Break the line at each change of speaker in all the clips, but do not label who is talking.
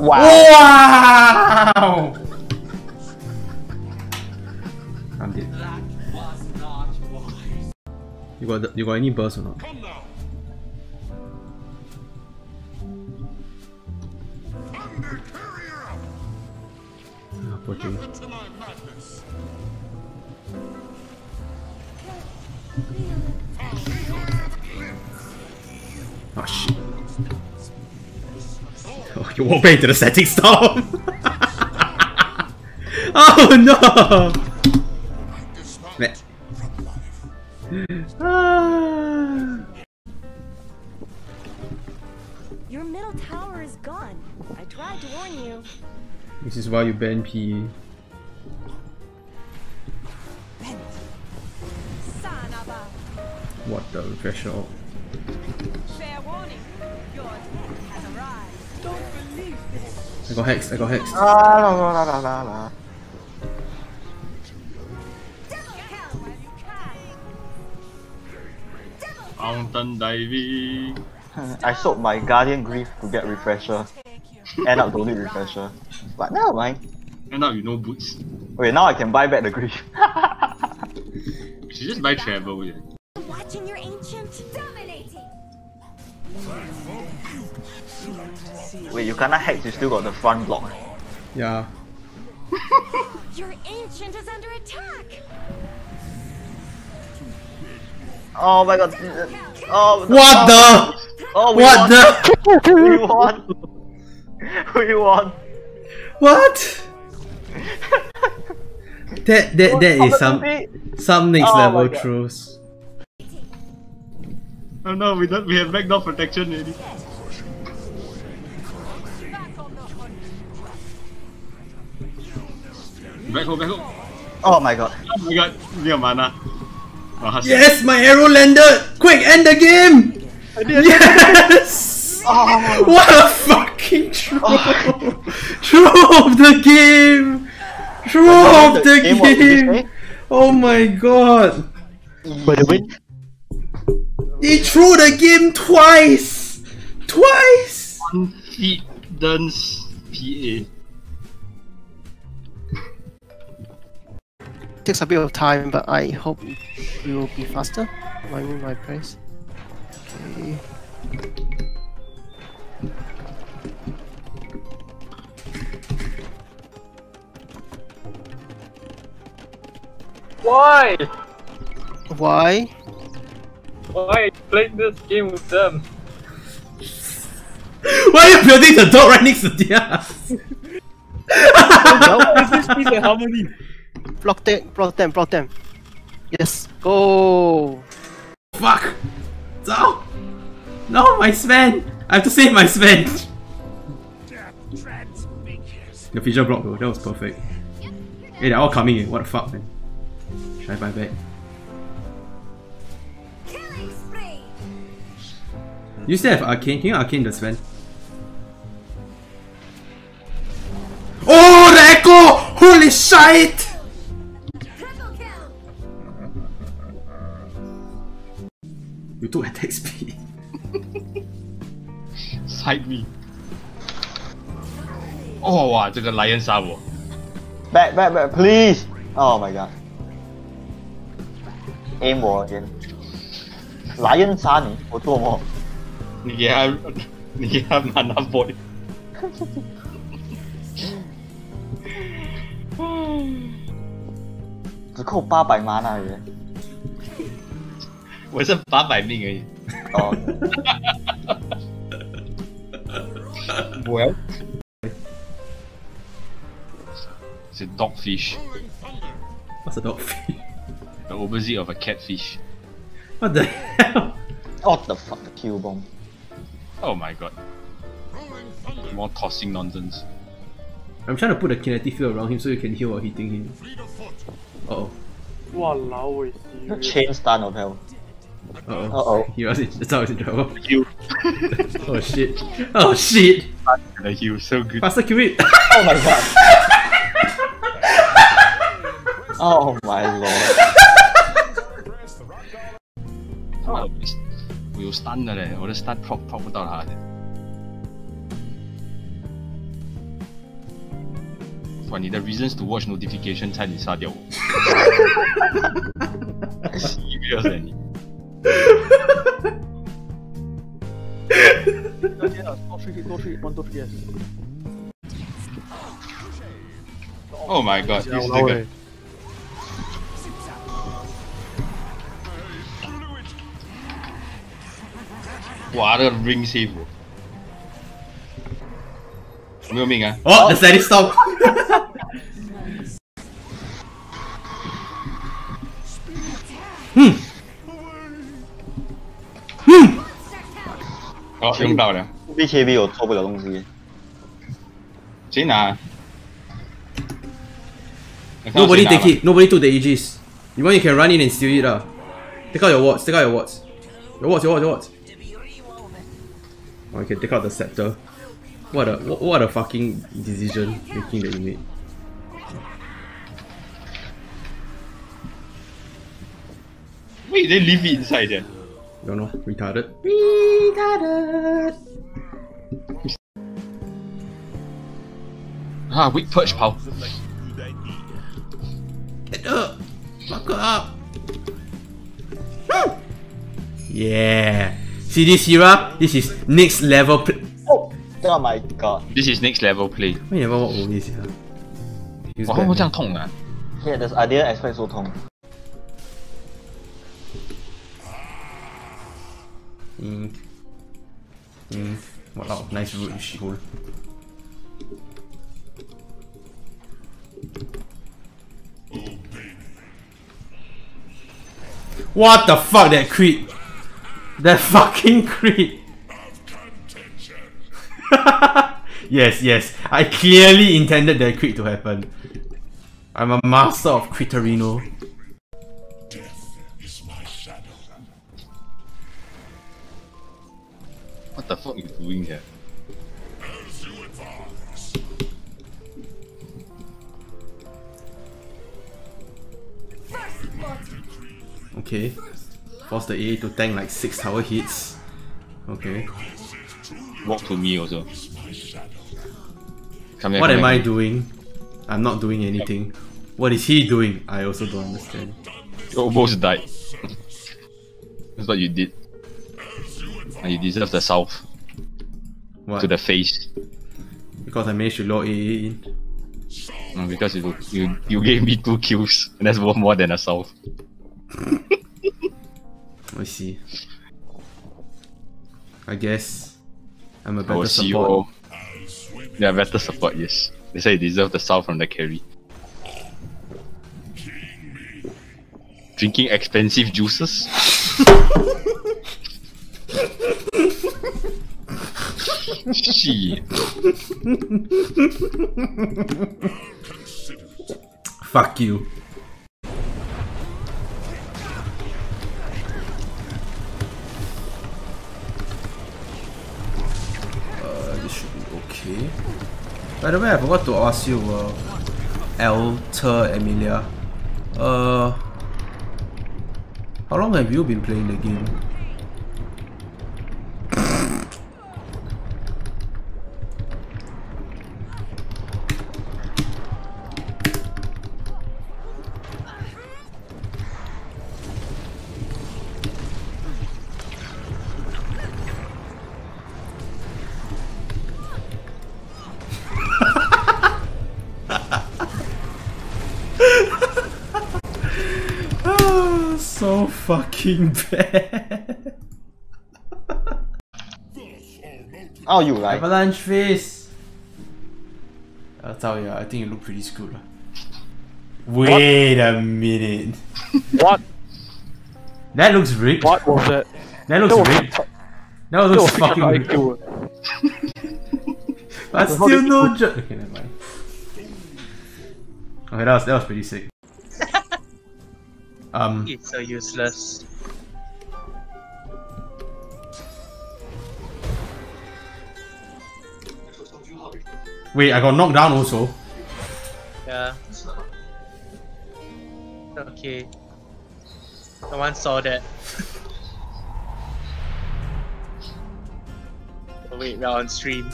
Wow! wow! I'm dead. You got the, you got any burst or not? Ah, poor thing. Oh shit. You walk back into the setting storm! oh no! Ah.
Your middle tower is gone. I tried to warn you.
This is why you ban PE. What the refresher? I got hexed, I got hexed.
Ah, la la la la la.
Double kill while you can. Double
Fountain diving.
I sold my Guardian Greaves to get refresher. End up don't need refresher. But never mind.
End up you no boots.
Wait, now I can buy back the Greaves.
You should just buy travel. Yeah.
Watching your ancient. Dominating.
Wait, you cannot hack, you still got the front block.
Yeah.
Your ancient is under attack.
Oh my god. Oh,
What the?
Oh, we
What
won.
the?
we won. we won.
What? That that that is some some next
Oh
level
God.
truths.
Oh no, we don't. We have backdoor protection already. Back home, back home.
Oh my god.
Oh my god, we mana. Oh,
Yes, my arrow landed! Quick, end the game! Yes!
Oh,
What a fucking troll! Oh troll of the game! Troll of the
game, what did you
game! Oh my god!
By the way,
He threw the game twice! Twice!
Confidence PA.
Takes a bit of time, but I hope we will be faster. I mean, my praise. Okay.
Why?
Why?
Why are you playing this game with them?
Why are you building the dog right next to Diaz?
This is peace and harmony.
Block them, block them, block them. Yes, go!
Fuck! No! No, my Sven! I have to save my Sven! Your feature block though, that was perfect. Hey, they're all coming in, what the fuck man? Should I buy back? You still have arcane, can you arcane the Sven? Oh, the echo! Holy shit! You took attack speed.
Side me. Oh 哇，这个 lion 杀我。
back, back, back, please. Oh my god. Aim 我 again. Lion 杀你，我做梦。
你给他，你给他 mana void。
只扣八百 mana 而已。
我剩八百命而已。
哦，
Well. It's a dogfish,
What's a dogfish?
the opposite of a catfish.
What the hell?
what the fuck, the kill bomb.
Oh my god. More tossing nonsense.
I'm trying to put a kinetic field around him so you can heal while hitting him. Uh oh.
Walao, eh, serious.
Chain stun of hell.
Uh oh.
Uh-oh.
He was in, that's how he's in trouble.
You.
Oh shit. Oh shit.
the heal, so good.
Faster kill it.
Oh my god. oh my lord.
我有 stun 的嘞，我的 stun prop prop 不到他的。 哇，你的 reasons to watch notification 差点杀掉我。serious 啊你？
多睡多睡 one 多睡 yes。
Oh my god，又是这个。哇，这个 ring save 我。有没有命啊？
Oh, the steady stop. hmm. Hmm.
哦，用到了，
BKB 有做不了东西，
谁拿
Nobody take it. Nobody took the Aegis. You want, you can run in and steal it. Uh. Take out your wards. Take out your wards. Your wards, your wards, your wards. Oh, you can take out the scepter. What a what, what a fucking decision making that you made.
Wait, they leave it inside there.
Don't know. Retarded. Retarded.
Ah, weak perch pal.
Get up. Fuck up. Hmm. Yeah. See this Hira? This is next level. Pl-
Oh my god!
This is next level play.
Why you never walk over this? Huh? Use
哇，会不会这
Batman.
样痛啊？
Yeah, that's, I didn't expect so 痛。
Ink. Ink. Wow, nice root, you shithole. What the fuck, that creep? That fucking crit! yes, yes. I clearly intended that crit to happen. I'm a master of Critarino.
What the fuck are you doing here?
Okay. Force the A to tank like 6 tower hits. Okay.
Walk to me also. Come here.
What
come
am I doing? I'm not doing anything. What is he doing? I also don't understand.
You almost died. That's what you did. And you deserve the south
What?
to the face.
Because I managed to lure AA in.
Mm, because you you you gave me two kills and that's worth more than a south.
I see. I guess I'm a better
you
support.
Oh. Yeah, better support, yes. They say you deserve the south from the carry. Drinking expensive juices? Shit.
Fuck you. By the way, I forgot to ask you, uh, Alter Emilia. Uh, how long have you been playing the game? Ah, so fucking bad.
Oh, you right?
Avalanche face. I'll tell you, I think you look pretty lah. Wait a minute.
What?
That looks rigged.
What was that?
That looks
That
rigged. That
That
looks
was
fucking rigged.
How
still no ju- Okay, never mind. Okay, that was that was pretty sick. Um,
It's so useless.
wait, I got knocked down also.
Yeah. Okay. No one saw that. oh, wait, we're on stream.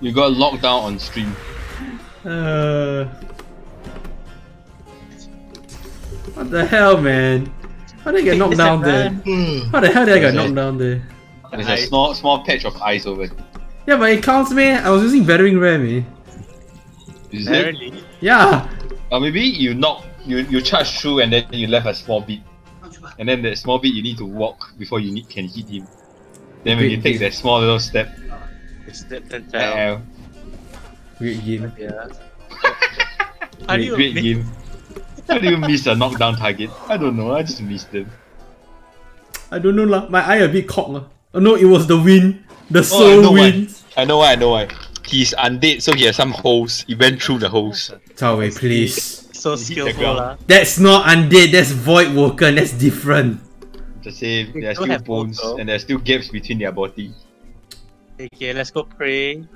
You got locked down on stream.
Uh, what the hell, man? How did I get knocked down there? How the hell did I get knocked down there?
There's a small small patch of ice over there.
Yeah, but it counts, man. I was using Battering Ram, man.
Is it?
Yeah.
Or maybe you knock you you charge through and then you left a small bit. And then that small bit you need to walk before you need, can hit him. Then when you
Big
take that small little step,
It's the, the,
the hell.
Weird game.
yeah. How do
Great,
you
great game. How do you miss a knockdown target? I don't know, I just missed them.
I don't know lah. My eye a bit cocked lah. Oh no, it was the wind. The
Oh, I
soul
why.
wind.
I know why, I know why. He's undead, so he has some holes. He went through the holes.
Cao Wei, please.
So skillful lah.
That's not undead, that's Voidwoken, that's different.
The same,
They
there are still
have
bones and there are still gaps between their body.
Okay, let's go pray.